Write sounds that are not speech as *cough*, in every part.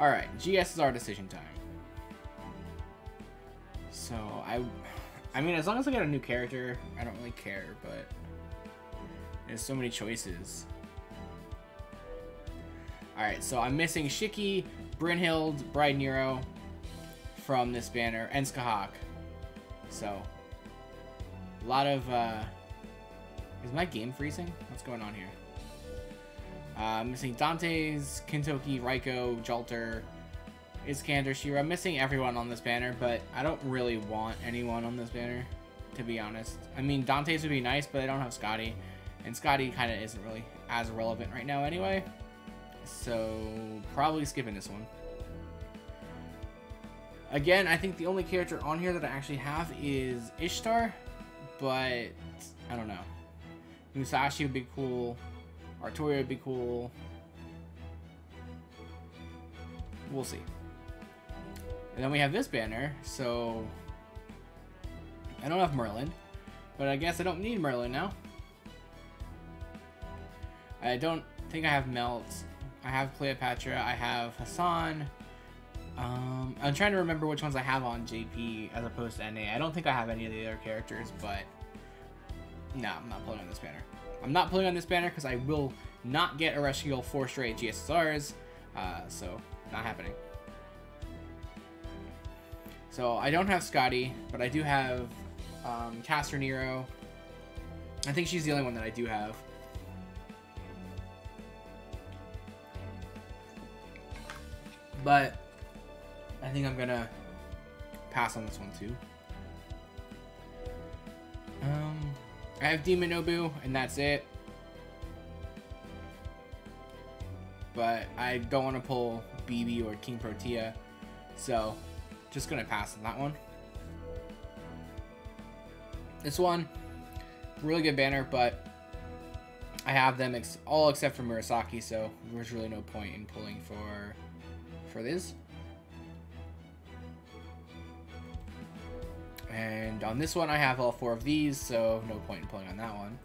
Alright, GSSR decision time. So, I... I mean, as long as I get a new character, I don't really care, but... There's so many choices. Alright, so I'm missing Shiki, Brynhild, Bride Nero from this banner, and Scathach. So, a lot of, uh... Is my game freezing? What's going on here? Uh, I'm missing Dante's, Kintoki, Raiko, Jalter, Iskandar, Shira. Missing everyone on this banner, but I don't really want anyone on this banner, to be honest. I mean, Dante's would be nice, but I don't have Skadi. And Skadi kind of isn't really as relevant right now anyway. So, probably skipping this one. Again, I think the only character on here that I actually have is Ishtar, but I don't know. Musashi would be cool. Arturia would be cool. We'll see. And then we have this banner, so... I don't have Merlin, but I guess I don't need Merlin now. I don't think I have Melt. I have Cleopatra. I have Hassan. Um, I'm trying to remember which ones I have on JP as opposed to NA. I don't think I have any of the other characters, but... No, I'm not pulling on this banner. I'm not pulling on this banner because I will not get Ereshkigal 4 straight GSSRs, uh, so not happening. So I don't have Skadi, but I do have um, Caster Nero. I think she's the only one that I do have. But I think I'm gonna pass on this one too. I have Demon Nobu, and that's it. But I don't want to pull BB or King Protea, so just gonna pass on that one. This one, really good banner, but I have them ex all except for Murasaki, so there's really no point in pulling for for this. And on this one, I have all four of these, so no point in pulling on that one.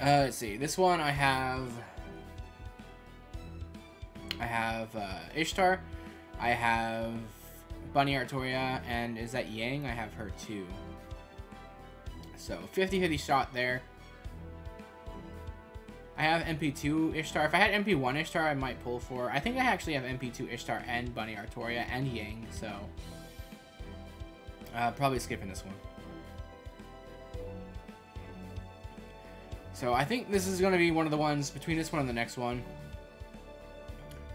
Uh, let's see. This one I have... I have uh, Ishtar. I have Bunny Artoria, and is that Yang? I have her too. So 50-50 shot there. I have MP2 Ishtar. If I had MP1 Ishtar, I might pull for. I think I actually have MP2 Ishtar and Bunny Artoria and Yang, so uh, probably skipping this one. So I think this is going to be one of the ones between this one and the next one.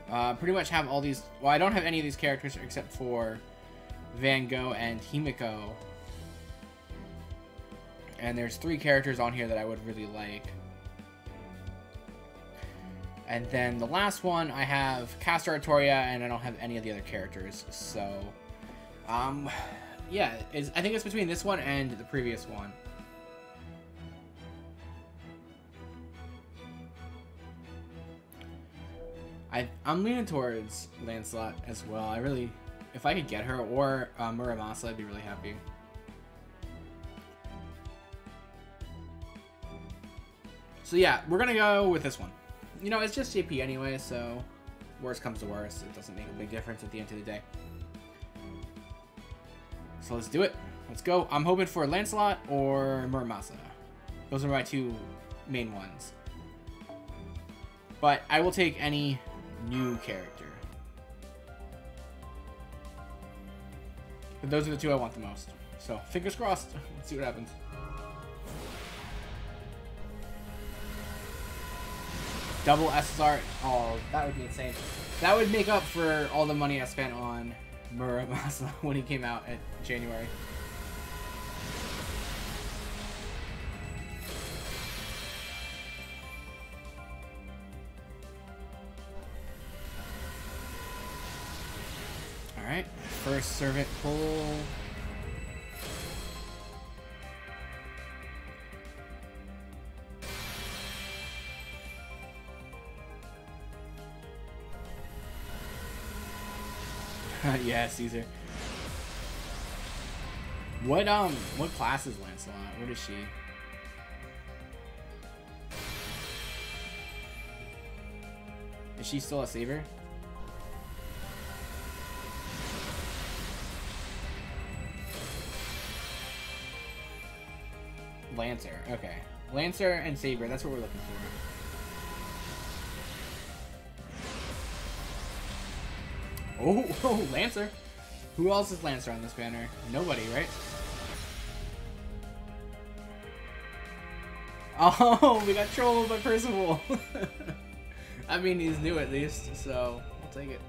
Uh, pretty much have all these... Well, I don't have any of these characters except for Van Gogh and Himiko. And there's three characters on here that I would really like. And then the last one, I have Caster Artoria, and I don't have any of the other characters. So, um, yeah, I think it's between this one and the previous one. I, I'm leaning towards Lancelot as well. I really, if I could get her or uh, Muramasa, I'd be really happy. So yeah, we're gonna go with this one. You know, it's just JP anyway, so worst comes to worst, it doesn't make a big difference at the end of the day. So let's do it. Let's go. I'm hoping for Lancelot or Muramasa. Those are my two main ones. But I will take any new character. But those are the two I want the most. So, fingers crossed. *laughs* Let's see what happens. Double SSR. Oh, that would be insane. That would make up for all the money I spent on Muramasa *laughs* when he came out in January. Alright, first servant pull. *laughs* yeah, Caesar. What um what class is Lancelot? What is she? Is she still a Saber? Lancer, okay. Lancer and Saber, that's what we're looking for. Oh, *laughs* oh, Lancer. Who else is Lancer on this banner? Nobody, right? *laughs* Oh, we got trolled by Percival. *laughs* I mean, he's new at least, so we'll take it.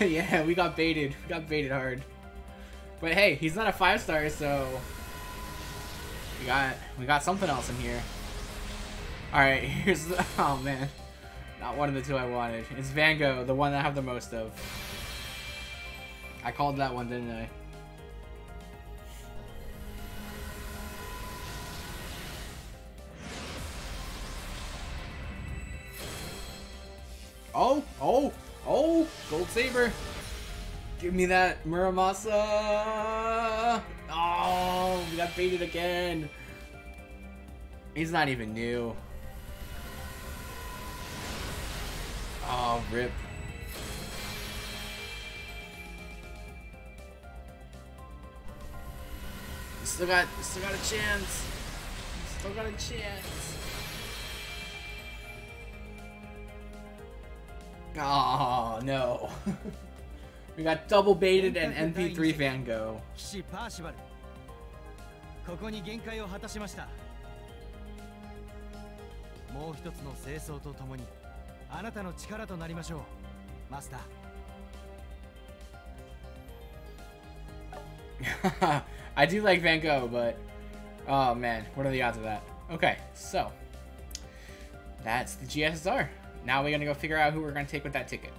yeah, we got baited. We got baited hard. But hey, he's not a five star, so we got we got something else in here. All right, *laughs* here's the oh man, not one of the two I wanted. It's Van Gogh, the one I have the most of. I called that one, didn't I? Oh, oh, oh, Gold Saber. Give me that Muramasa. Oh, we got baited again. He's not even new. Oh, rip. Still got, still got a chance. Still got a chance. Oh no. *laughs* we got double baited and MP3 Van Gogh. ここに限界を果たしましたもう一つの清掃とともに あなたの力となりましょうマスター *laughs* I do like Van Gogh, but oh man, what are the odds of that? Okay, so that's the GSSR. Now we're gonna go figure out who we're gonna take with that ticket.